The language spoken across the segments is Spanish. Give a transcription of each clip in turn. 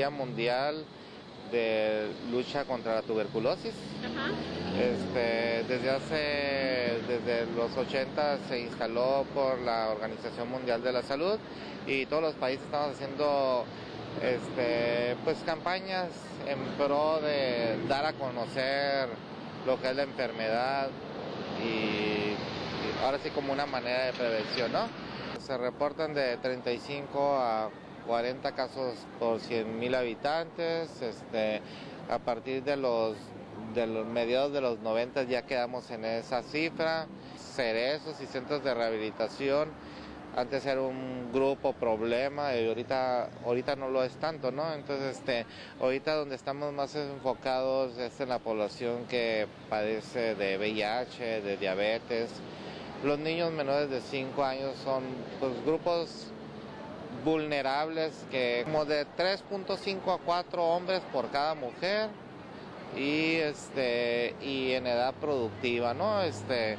Día Mundial de Lucha contra la Tuberculosis. Este, desde hace, desde los 80 se instaló por la Organización Mundial de la Salud y todos los países estamos haciendo este, pues campañas en pro de dar a conocer lo que es la enfermedad y, ahora sí como una manera de prevención, ¿no? Se reportan de 35 a 40 casos por 100 mil habitantes, este, a partir de los, de los mediados de los 90 ya quedamos en esa cifra, cerezos y centros de rehabilitación antes era un grupo problema y ahorita ahorita no lo es tanto, ¿no? Entonces, este, ahorita donde estamos más enfocados es en la población que padece de VIH, de diabetes. Los niños menores de 5 años son pues grupos vulnerables que como de 3.5 a 4 hombres por cada mujer y este y en edad productiva, ¿no? Este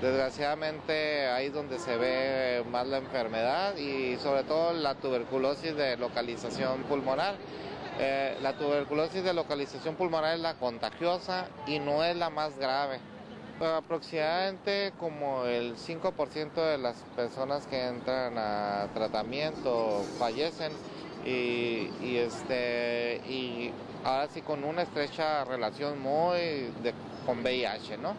Desgraciadamente ahí es donde se ve más la enfermedad y sobre todo la tuberculosis de localización pulmonar. Eh, la tuberculosis de localización pulmonar es la contagiosa y no es la más grave. Aproximadamente como el 5% de las personas que entran a tratamiento fallecen y, este y ahora sí con una estrecha relación muy con VIH, ¿no?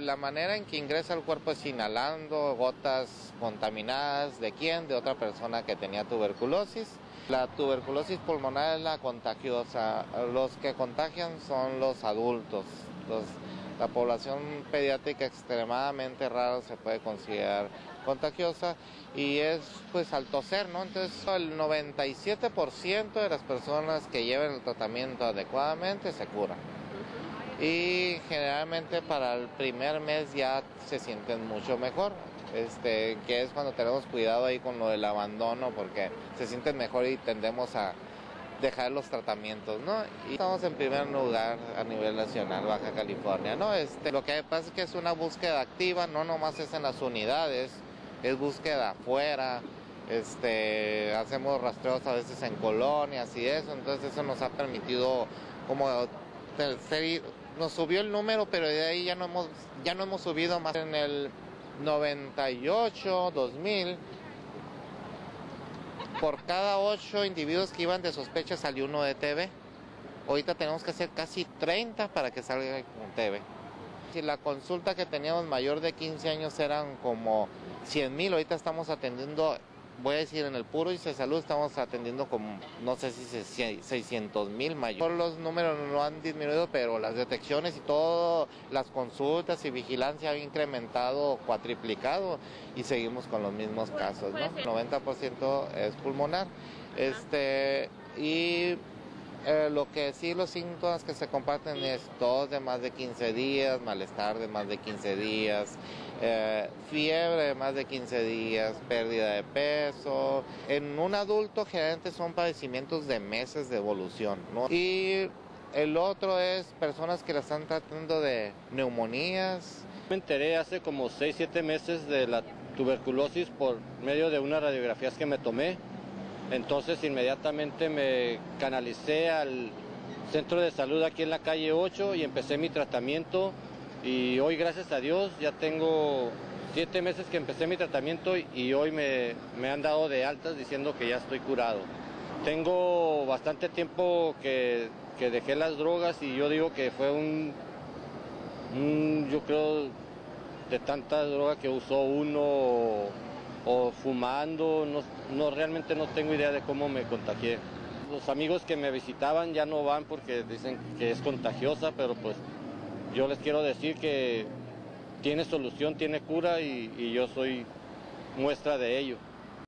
La manera en que ingresa al cuerpo es inhalando gotas contaminadas de quién, de otra persona que tenía tuberculosis. La tuberculosis pulmonar es la contagiosa. Los que contagian son los adultos. La población pediátrica extremadamente rara se puede considerar contagiosa y es pues al toser, ¿no? Entonces el 97% de las personas que lleven el tratamiento adecuadamente se curan y generalmente para el primer mes ya se sienten mucho mejor. Este, que es cuando tenemos cuidado ahí con lo del abandono porque se sienten mejor y tendemos a dejar los tratamientos, ¿no? Y estamos en primer lugar a nivel nacional, Baja California, ¿no? Este, lo que pasa es que es una búsqueda activa, no nomás es en las unidades, es búsqueda afuera, este, hacemos rastreos a veces en colonias y eso, entonces eso nos ha permitido como nos subió el número, pero de ahí ya no hemos, ya no hemos subido más. En el 98, 2000, por cada ocho individuos que iban de sospecha salió uno de TV. Ahorita tenemos que hacer casi 30 para que salga con TV. Si la consulta que teníamos mayor de 15 años eran como 100 mil, ahorita estamos atendiendo voy a decir, en el puro y de salud estamos atendiendo como, no sé si 600 mil mayores. Los números no han disminuido, pero las detecciones y todo, las consultas y vigilancia han incrementado, cuatriplicado y seguimos con los mismos casos, ¿no? 90% es pulmonar. Este, y eh, lo que sí, los síntomas que se comparten es tos de más de 15 días, malestar de más de 15 días, eh, fiebre de más de 15 días, pérdida de peso. En un adulto generalmente son padecimientos de meses de evolución. Y el otro es personas que la están tratando de neumonías. Me enteré hace como 6, 7 meses de la tuberculosis por medio de unas radiografías que me tomé entonces inmediatamente me canalicé al centro de salud aquí en la calle 8 y empecé mi tratamiento y hoy gracias a Dios ya tengo siete meses que empecé mi tratamiento y hoy me, han dado de altas diciendo que ya estoy curado. Tengo bastante tiempo que, dejé las drogas y yo digo que fue un, un yo creo, de tanta droga que usó uno o fumando, no, realmente no tengo idea de cómo me contagié. Los amigos que me visitaban ya no van porque dicen que es contagiosa, pero pues yo les quiero decir que tiene solución, tiene cura y yo soy muestra de ello.